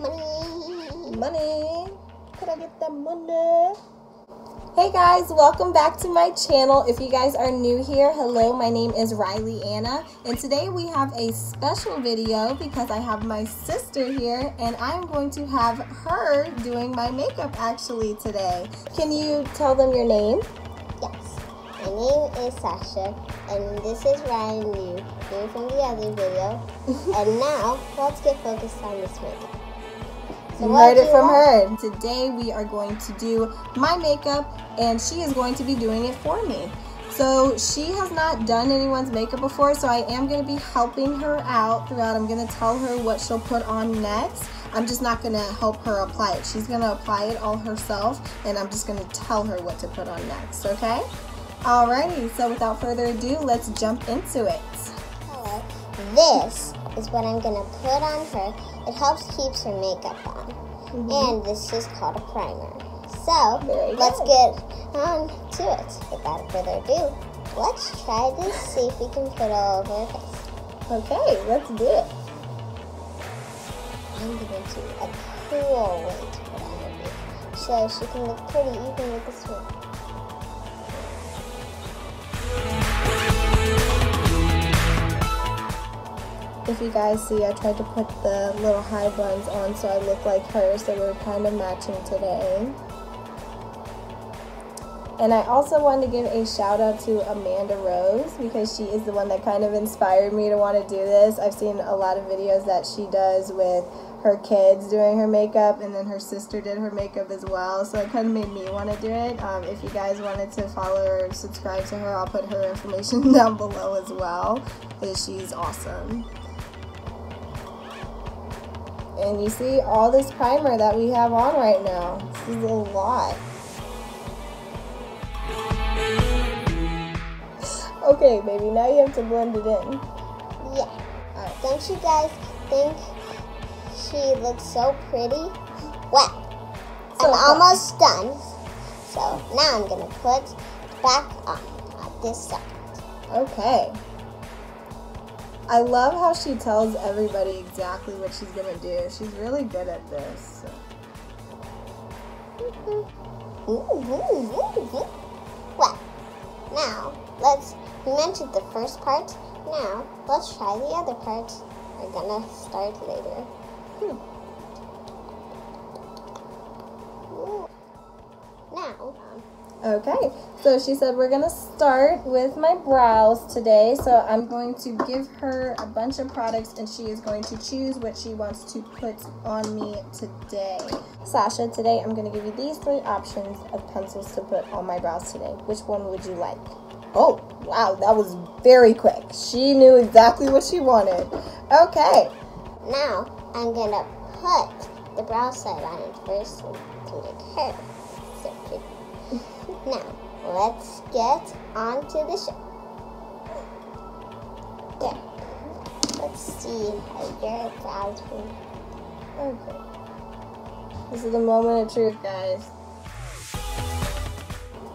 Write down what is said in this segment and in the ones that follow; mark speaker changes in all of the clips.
Speaker 1: Money.
Speaker 2: Money. Could I get that money? Hey guys, welcome back to my channel. If you guys are new here, hello, my name is Ry Leeana, and today we have a special video because I have my sister here, and I'm going to have her doing my makeup actually today. Can you tell them your name?
Speaker 1: Yes. My name is Sasha, and this is Ryan Liu, new from the other video. and now, let's get focused on this makeup.
Speaker 2: You heard it from her. Today we are going to do my makeup and she is going to be doing it for me. So she has not done anyone's makeup before, so I am going to be helping her out throughout. I'm going to tell her what she'll put on next. I'm just not going to help her apply it. She's going to apply it all herself and I'm just going to tell her what to put on next, okay? Alrighty, so without further ado, let's jump into it.
Speaker 1: This is what I'm gonna put on her. It helps keeps her makeup on. Mm-hmm. And this is called a primer. So let's
Speaker 2: good.
Speaker 1: get on to it. Without further ado, let's try this, see if we can put it all over her face.
Speaker 2: Okay, let's do it.
Speaker 1: I'm gonna do a cool way to put on her face. So she can look pretty even with this one.
Speaker 2: If you guys see, I tried to put the little high buns on so I look like her, so we're kind of matching today. And I also wanted to give a shout out to Amanda Rozze because she is the one that kind of inspired me to want to do this. I've seen a lot of videos that she does with her kids doing her makeup, and then her sister did her makeup as well. So it kind of made me want to do it. Um, if you guys wanted to follow or subscribe to her, I'll put her information down below as well. Because she's awesome. And you see all this primer that we have on right now. This is a lot. Okay, baby, now you have to blend it in.
Speaker 1: Yeah.
Speaker 2: Alright.
Speaker 1: Don't you guys think she looks so pretty? Well,
Speaker 2: So
Speaker 1: I'm
Speaker 2: far.
Speaker 1: almost done. So now I'm gonna put back on on this side.
Speaker 2: Okay. I love how she tells everybody exactly what she's gonna do. She's really good at this.
Speaker 1: Ooh, ooh, ooh, ooh. Well, now let's. We mentioned the first part. Now let's try the other part. We're gonna start later. Hmm.
Speaker 2: Okay, so she said we're gonna start with my brows today. So I'm going to give her a bunch of products and she is going to choose what she wants to put on me today. Sasha, today I'm gonna give you these three options of pencils to put on my brows today. Which one would you like? Oh, wow, that was very quick. She knew exactly what she wanted. Okay,
Speaker 1: now I'm gonna put the brow side on first to make her. Now, let's get on to the show. There. Let's see how your brows will.
Speaker 2: okay. This is the moment of truth, guys.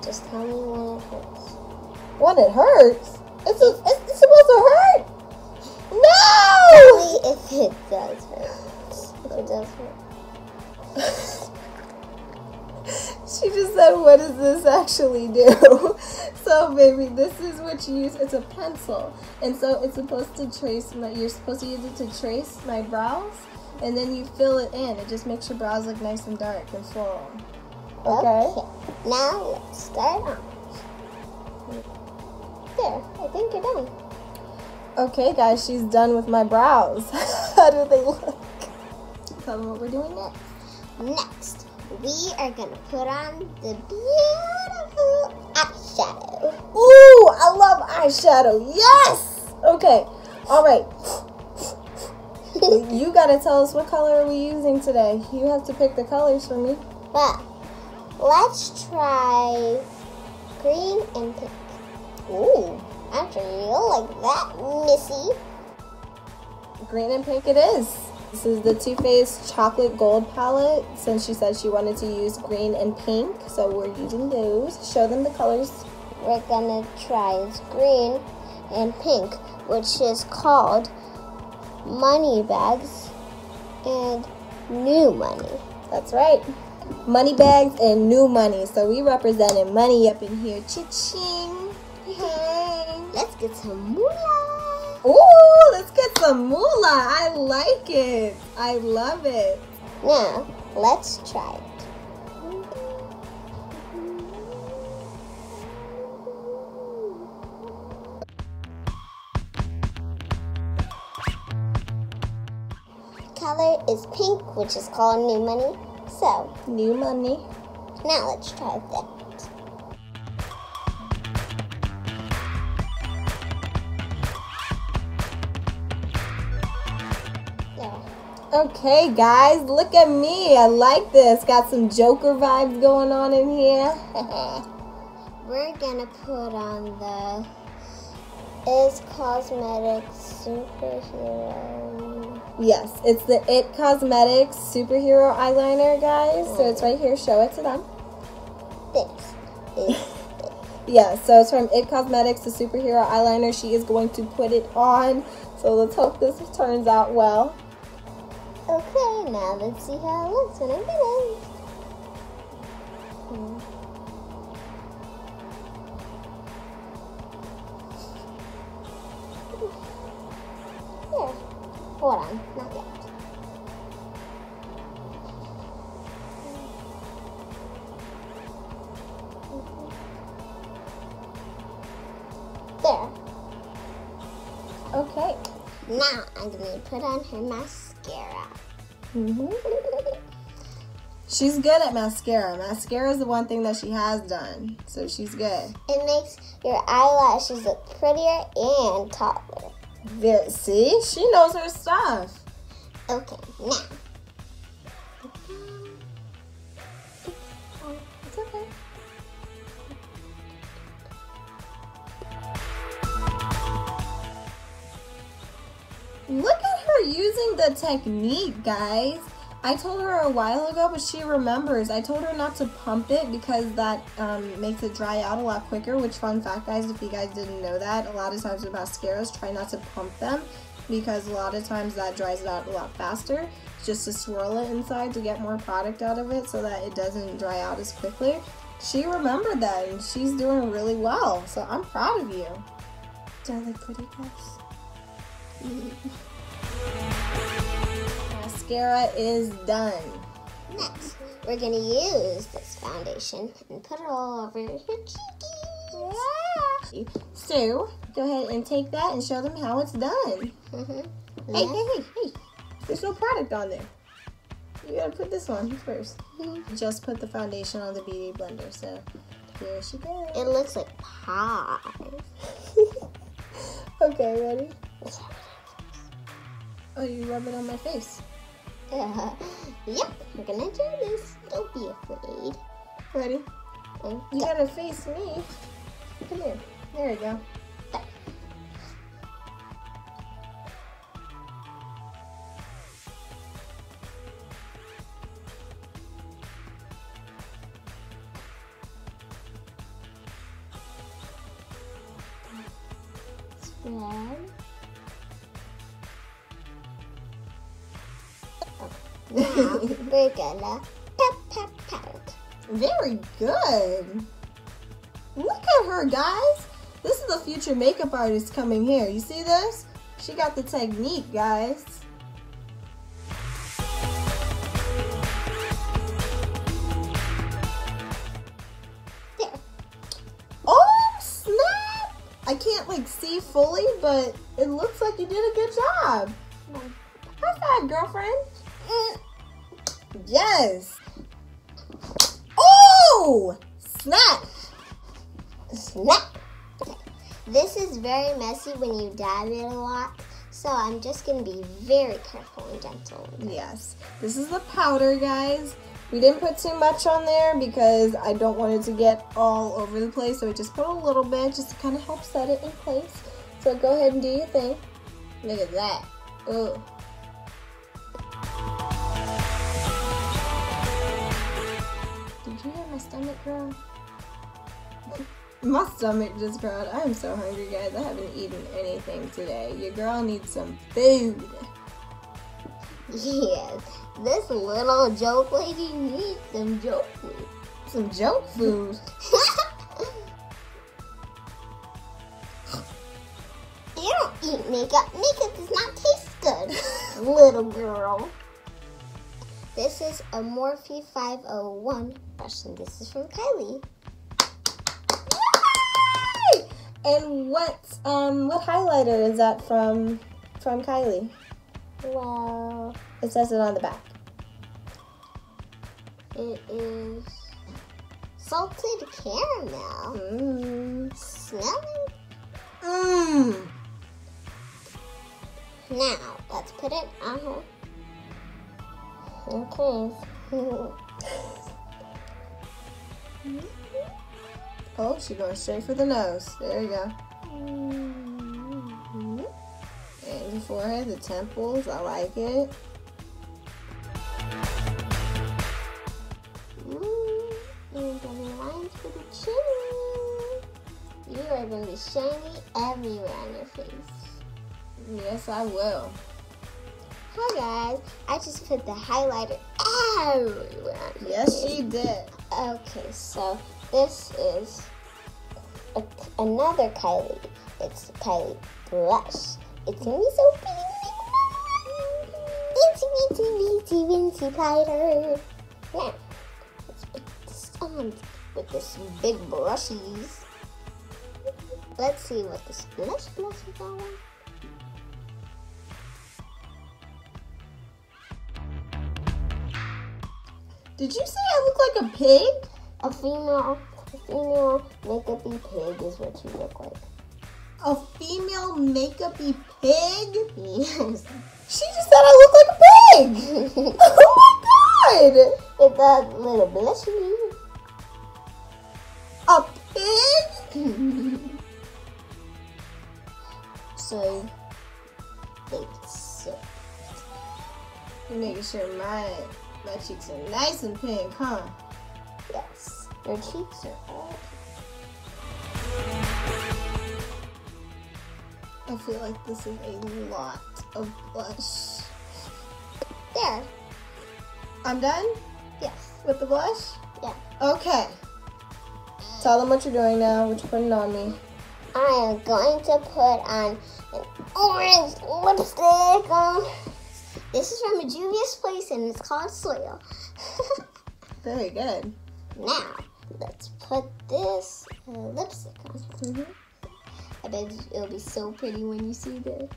Speaker 1: Just tell me when it hurts.
Speaker 2: When it hurts, it's, a, it's, it's supposed to hurt.
Speaker 1: Tell
Speaker 2: No!
Speaker 1: me if it does hurt. If it does hurt.
Speaker 2: She just said, "What does this actually do?" so, baby, this is what you use. It's a pencil, and so it's supposed to trace. My, you're supposed to use it to trace my brows, and then you fill it in. It just makes your brows look nice and dark and full. Okay.
Speaker 1: Now let's start on. There, I think you're done.
Speaker 2: Okay, guys, she's done with my brows. How do they look? Tell them what we're doing next.
Speaker 1: Next, we are gonna put on the beautiful eyeshadow.
Speaker 2: Ooh, I love eyeshadow. Yes. Okay. All right. you gotta tell us what color are we using today. You have to pick the colors for me.
Speaker 1: But let's try green and pink.
Speaker 2: Ooh.
Speaker 1: After you like that, Missy.
Speaker 2: Green and pink it is. This is the Too Faced Chocolate Gold palette. Since she said she wanted to use green and pink, so we're using those. Show them the colors.
Speaker 1: We're gonna try is green and pink, which is called money bags. And new money.
Speaker 2: That's right. Money bags and new money. So we representing money up in here. Cha-ching.
Speaker 1: Hey, let's get some moolah.
Speaker 2: Ooh, let's get some moolah. I like it. I love it.
Speaker 1: Now, let's try it. Color is pink, which is called new money. So,
Speaker 2: New money.
Speaker 1: now let's try that.
Speaker 2: Okay, guys, look at me. I like this. Got some Joker vibes going on in here.
Speaker 1: We're gonna put on the It Cosmetics Superhero.
Speaker 2: yes, it's the It Cosmetics superhero eyeliner, guys. So it's right here. Show it to them.
Speaker 1: This
Speaker 2: Yeah, so it's from It Cosmetics, the superhero eyeliner. She is going to put it on. So let's hope this turns out well.
Speaker 1: Okay. Now let's see how it looks when I'm finished. Hmm. Here. Hold on, not Now I'm gonna put on her mascara.
Speaker 2: hmm She's good at mascara. Mascara is the one thing that she has done. So she's good.
Speaker 1: It makes your eyelashes look prettier and taller.
Speaker 2: There, see? She knows her stuff.
Speaker 1: Okay, now
Speaker 2: her using the technique, guys. I told her a while ago, but she remembers. I told her not to pump it because that um, makes it dry out a lot quicker. Which, fun fact, guys, if you guys didn't know that, a lot of times with mascaras, try not to pump them because a lot of times that dries it out a lot faster. Just to swirl it inside to get more product out of it so that it doesn't dry out as quickly. She remembered that and she's doing really well. So I'm proud of you. Look pretty, guys? Mascara is done.
Speaker 1: next we're gonna use this foundation and put it all over your cheeky.
Speaker 2: Yeah. So go ahead and take that and show them how it's done.
Speaker 1: Mhm.
Speaker 2: Hey,
Speaker 1: Next-
Speaker 2: hey, hey, hey. There's no product on there. You gotta put this on first. Just put the foundation on the beauty blender. So here she goes.
Speaker 1: It looks like pie.
Speaker 2: Okay, ready? Oh, you rub it on my face.
Speaker 1: Yep, we're gonna do this. Don't be afraid.
Speaker 2: Ready?
Speaker 1: And oh,
Speaker 2: You
Speaker 1: go.
Speaker 2: gotta face me. Come here. There you go.
Speaker 1: We're gonna tap tap tap.
Speaker 2: Very good. Look at her, guys. This is the future makeup artist coming here. You see this? She got the technique, guys.
Speaker 1: There.
Speaker 2: Oh, snap! I can't like see fully, but it looks like you did a good job. High five, girlfriend. Yes. Oh, snap!
Speaker 1: Snap. This is very messy when you dab it a lot, so I'm just gonna be very careful and gentle.
Speaker 2: Yes, this is the powder, guys. We didn't put too much on there because I don't want it to get all over the place. So we just put a little bit just to kind of help set it in place. So go ahead and do your thing. Look at that. Oh. Hear my stomach just growled. I am so hungry, guys. I haven't eaten anything today. Your girl needs some food.
Speaker 1: Yes, this little joke lady needs some joke food.
Speaker 2: Some joke food.
Speaker 1: you don't eat makeup. Makeup does not taste good, little girl. This is a Morphe 501 brush, and this is from Kylie.
Speaker 2: Yay! And what um what highlighter is that from from Kylie?
Speaker 1: Well,
Speaker 2: It says it on the back.
Speaker 1: it is salted caramel.
Speaker 2: Mmm.
Speaker 1: Smelling.
Speaker 2: Mmm.
Speaker 1: Now, let's put it on her. Okay.
Speaker 2: Oh, she's going straight for the nose. There you go. And the forehead, the temples. I like it.
Speaker 1: And then lines for the chin. You are going to be shiny everywhere on your face.
Speaker 2: Yes, I will.
Speaker 1: Hi guys, I just put the highlighter everywhere
Speaker 2: Yes, she did.
Speaker 1: Okay, so this is a, another Kylie. It's Kylie blush. It's gonna be so Wincy, wincy, wincy, wincy powder. Now, let's put this on with this big brushies. Let's see what this blush blush is all about.
Speaker 2: Did you say I look like a pig?
Speaker 1: A female, a female makeupy pig is what you look like.
Speaker 2: A female makeupy pig?
Speaker 1: Yes.
Speaker 2: She just said I look like a pig. oh my god!
Speaker 1: With that little blushy.
Speaker 2: A pig?
Speaker 1: so, think so.
Speaker 2: You're sure my my cheeks are nice and pink, huh?
Speaker 1: Yes. Your cheeks are all.
Speaker 2: I feel like this is a lot of blush.
Speaker 1: There.
Speaker 2: I'm done
Speaker 1: Yes.
Speaker 2: with the blush?
Speaker 1: Yeah.
Speaker 2: Okay. Tell them what you're doing now, what you're putting on me.
Speaker 1: I am going to put on an orange lipstick. This is from a Juvia's Place and it's called Soil.
Speaker 2: Very good.
Speaker 1: now, let's put this uh, lipstick on.
Speaker 2: Mhm.
Speaker 1: I bet it'll be so pretty when you see this.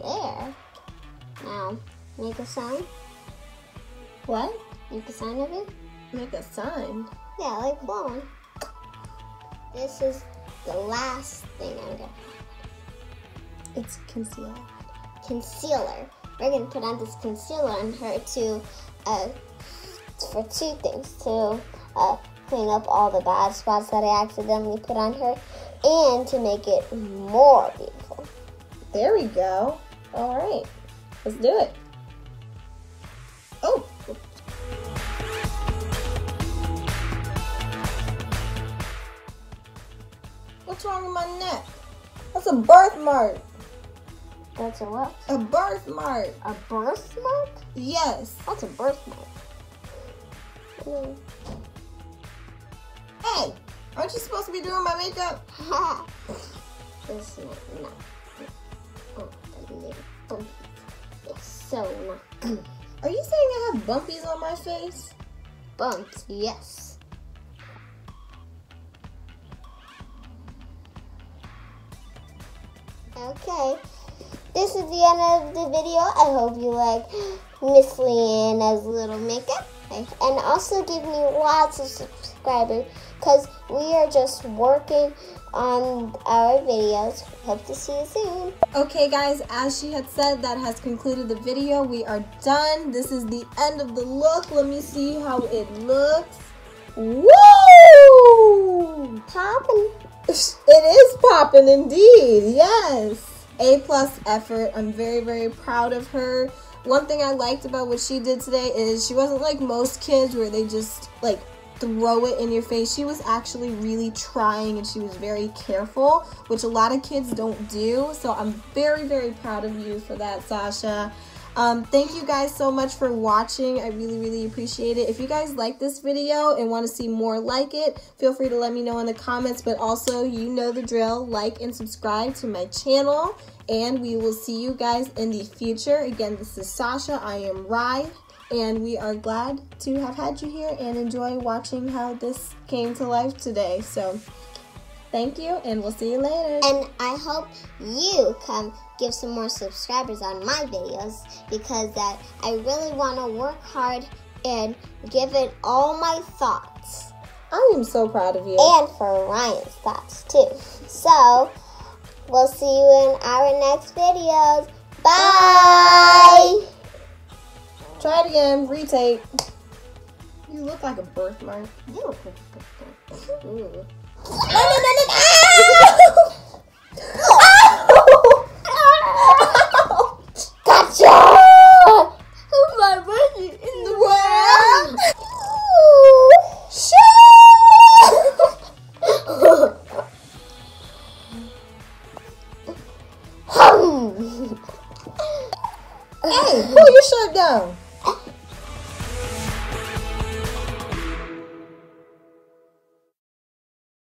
Speaker 1: There. Now, make a sign.
Speaker 2: What?
Speaker 1: Make a sign of it.
Speaker 2: Make a sign.
Speaker 1: Yeah, like blowing. This is the last thing I'm gonna
Speaker 2: It's concealer.
Speaker 1: concealer. We're gonna put on this concealer on her to, uh, for two things to uh, clean up all the bad spots that I accidentally put on her, and to make it more beautiful.
Speaker 2: There we go. All right. Let's do it. Oh. What's wrong with my neck? That's a birthmark.
Speaker 1: That's a what?
Speaker 2: A birthmark.
Speaker 1: A birthmark?
Speaker 2: Yes.
Speaker 1: That's a birthmark. Mm.
Speaker 2: Hey, aren't you supposed to be doing my makeup?
Speaker 1: this is not. Oh, the little bumpies. It's so not good.
Speaker 2: Are you saying I have bumpies on my face?
Speaker 1: Bumps, yes. Okay. This is the end of the video. I hope you like Miss Leeana's little makeup. And also give me lots of subscribers because we are just working on our videos. Hope to see you soon.
Speaker 2: Okay, guys, as she had said, that has concluded the video. We are done. This is the end of the look. Let me see how it looks. Woo!
Speaker 1: Popping.
Speaker 2: It is popping indeed. Yes. A plus effort. I'm very, very proud of her. One thing I liked about what she did today is she wasn't like most kids where they just like throw it in your face. She was actually really trying and she was very careful, which a lot of kids don't do. So I'm very, very proud of you for that, Sasha. Um, thank you guys so much for watching. I really, really appreciate it. If you guys like this video and want to see more like it, feel free to let me know in the comments. But also, you know the drill. Like and subscribe to my channel. And we will see you guys in the future. Again, this is Sasha. I am Ry. And we are glad to have had you here and enjoy watching how this came to life today. So, thank you, and we'll see you later.
Speaker 1: And I hope you come give some more subscribers on my videos because that I really want to work hard and give it all my thoughts.
Speaker 2: I am so proud of you.
Speaker 1: And for Ryan's thoughts too. So, we'll see you in our next videos. Bye!
Speaker 2: Try it again. Retake. You look like a birthmark.
Speaker 1: Ew.
Speaker 2: Ooh.
Speaker 1: No, no, no,